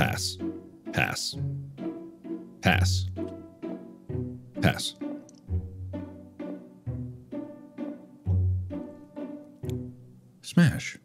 Pass. Pass. Pass. Pass. Smash.